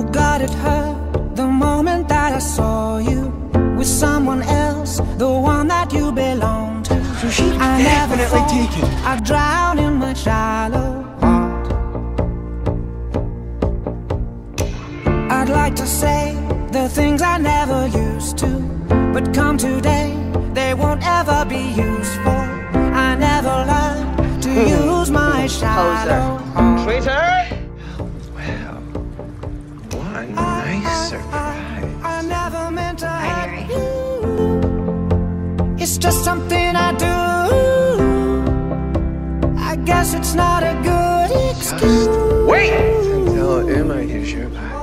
Oh God, it hurt the moment that I saw you with someone else, the one that you belong to. So she I never definitely thought taken. I'd drown in my shallow heart. I'd like to say the things I never used to, but come today, they won't ever be useful. I never learned to use my shallow heart. It's not a good excuse. Wait until Uma hears your back.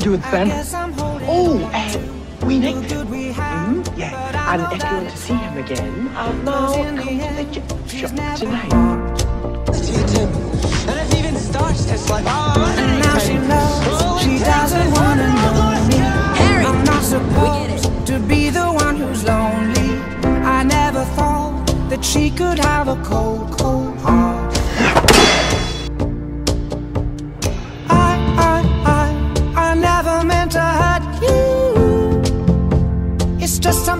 You do with Ben? Oh, uh, we nicked him. Mm-hmm. Yeah, and if you want to see him again, I'll now come to the gift shop tonight. And it even starts to slip. And now she knows she doesn't wanna know me. I'm not supposed to be the one who's lonely. I never thought that she could have a cold, cold heart. Just